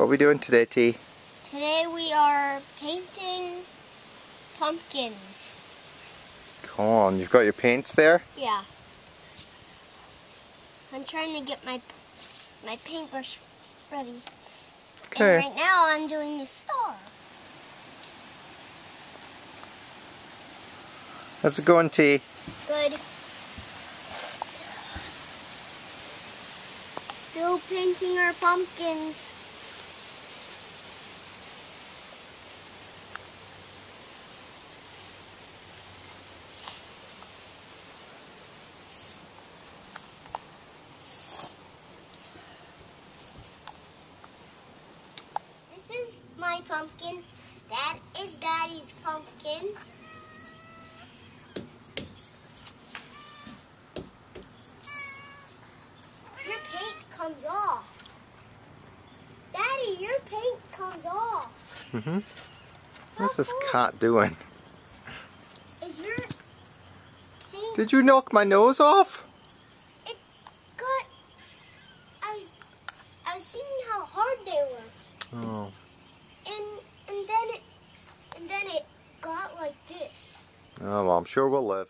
What are we doing today, T? Today we are painting pumpkins. Come on, you've got your paints there? Yeah. I'm trying to get my my paintbrush ready. Okay. And right now I'm doing the star. How's it going, T? Good. Still painting our pumpkins. This is my pumpkin. That is Daddy's pumpkin. Your paint comes off. Daddy, your paint comes off. Mm-hmm. What's this cat doing? Is your paint Did you knock my nose off? it got I was I was seeing how hard they were. Oh. And and then it and then it got like this. Oh, well, I'm sure we'll live.